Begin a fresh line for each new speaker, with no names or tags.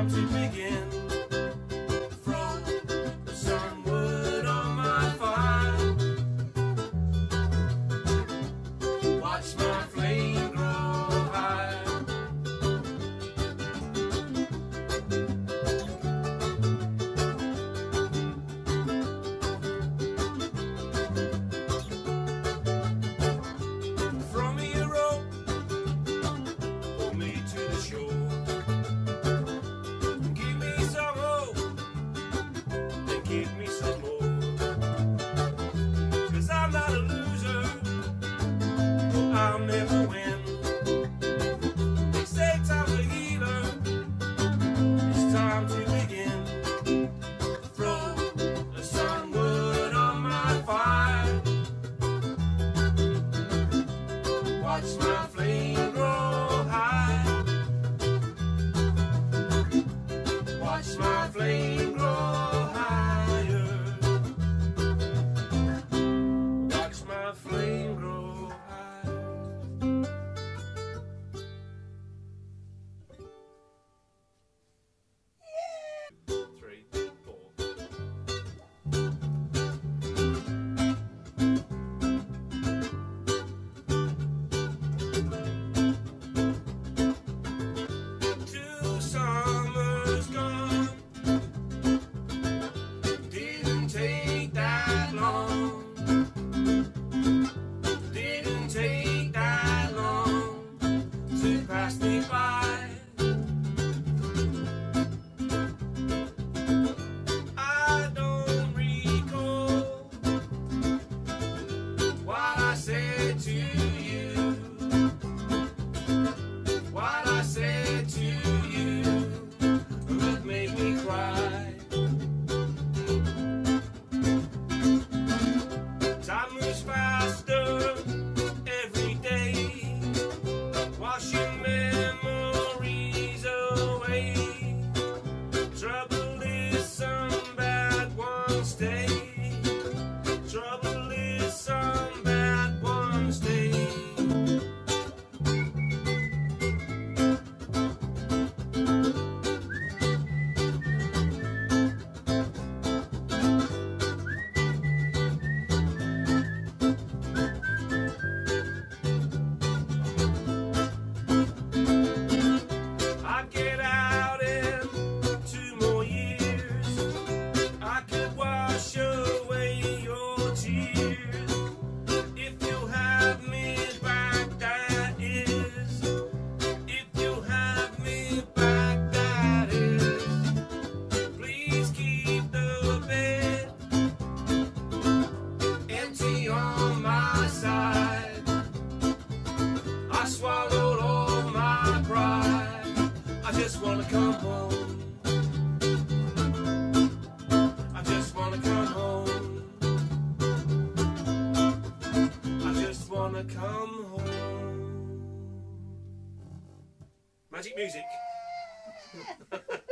time to begin. just wanna come home. I just wanna come home. I just wanna come home. Magic music.